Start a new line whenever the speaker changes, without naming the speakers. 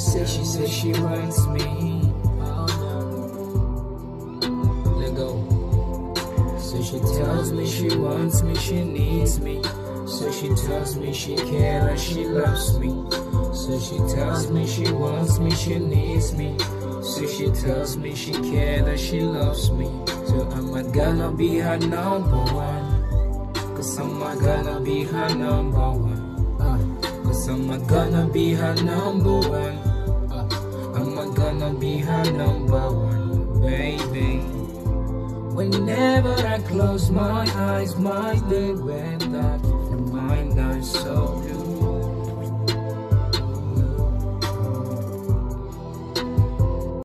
Say she say she wants me. Uh-huh. Let go. So she tells me she wants me, she needs me. So she tells me she cares and she loves me. So she tells me she wants me, she needs me. So she tells me she cares and she loves me. So am I gonna be her number one? Cause am I gonna be her number one? Uh, Cause am I gonna be her number one? Gonna be her number one, baby. Whenever I close my eyes, my day went dark. Your mind is so.